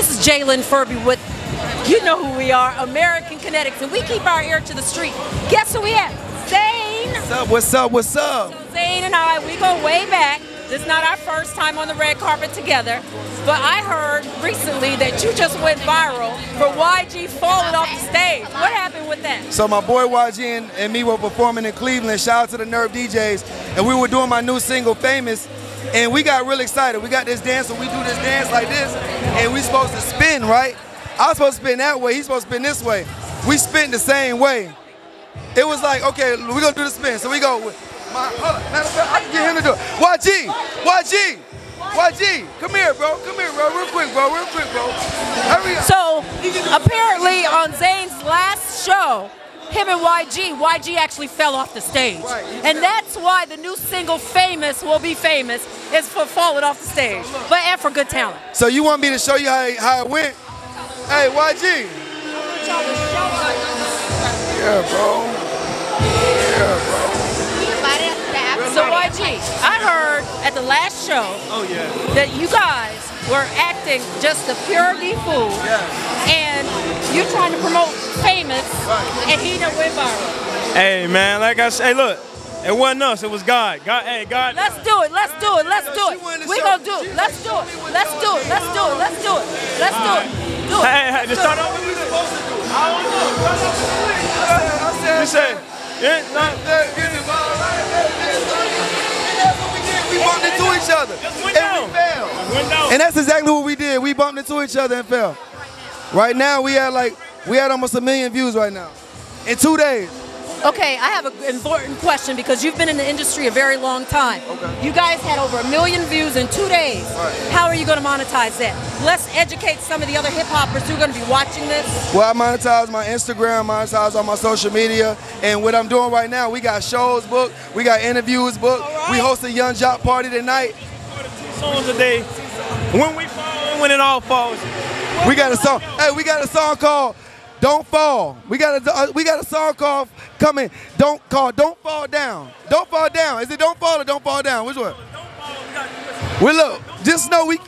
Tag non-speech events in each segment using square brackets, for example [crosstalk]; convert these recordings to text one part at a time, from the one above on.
This is J'Lyn Furby with, you know who we are, American Kinetics, and we keep our ear to the street. Guess who we at? Zane. What's up? What's up? What's up? So Zane and I, we go way back. This is not our first time on the red carpet together, but I heard recently that you just went viral for YG falling off the stage. What happened with that? So my boy YG and, and me were performing in Cleveland. Shout out to the Nerve DJs, and we were doing my new single, Famous. And we got real excited. We got this dance, so we do this dance like this, and we supposed to spin, right? I was supposed to spin that way, he's supposed to spin this way. We spin the same way. It was like, okay, we're gonna do the spin. So we go, my, hold on, matter of fact, I can get him to do it. YG, YG, YG, come here, bro, come here, bro, real quick, bro, real quick, bro. So apparently on Zane's last show, him and YG, YG actually fell off the stage. Right. And that's why the new single Famous will be famous is for falling off the stage. But and for good talent. So you want me to show you how, how it went? Hey, YG. Yeah, bro. Yeah, bro. So YG, I heard at the last show Oh yeah. that you guys were acting just a pure fool Yeah. and you're trying to promote Famous and he done went viral. Hey man, like I said, hey look, it wasn't us, it was God. God, hey God. Let's do it. Let's do it. Let's do it. We gonna do it. Let's do it. Let's do it. Let's do it. Let's do it. Let's do it. Do it. Hey, hey, just start off. I You said, said, yeah, nah, we other. Just went And we fell. And that's exactly what we did. We bumped into each other and fell. Right now, we had like, we had almost a million views right now. In two days. Okay, I have an important question because you've been in the industry a very long time. Okay. You guys had over a million views in two days. Right. How are you going to monetize that? Let's educate some of the other hip hoppers who are going to be watching this. Well, I monetize my Instagram, monetize on my social media, and what I'm doing right now, we got shows booked, we got interviews booked, All right. we host a Yung Joc party tonight. Two songs a day. When we fall and when it all falls. We got a song. Hey, we got a song called "Don't Fall." We got a uh, we got a song called coming. Don't call. Don't fall down. Don't fall down. Is it don't fall or don't fall down? Which one? Well, look. Just know we.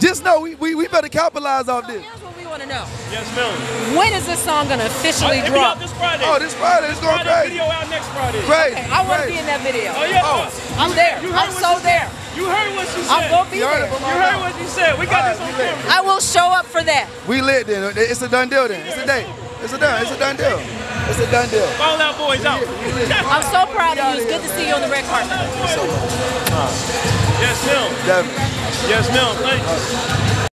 Just know we, we, we better capitalize off this. Here's what we want to know. Yes, ma'am. When is this song going to officially It be drop? out this Friday. Oh, this Friday it's going Friday crazy. video out next Friday. Crazy. Okay, I want to be in that video. Oh yeah. Oh. I'm there. You heard I'm so she there. You heard what she said. I'm going to be You heard there. it You heard what she said. We got this on Alright, we lit. camera. I will show up for that. We lit then. It's a done deal then. It's a day. It's a done. It's a done deal. It's a done deal. Fall out boys out. [laughs] I'm so proud of you. It's good to see you on the red carpet. Yes, ma'am. Yes, ma'am. Thank you.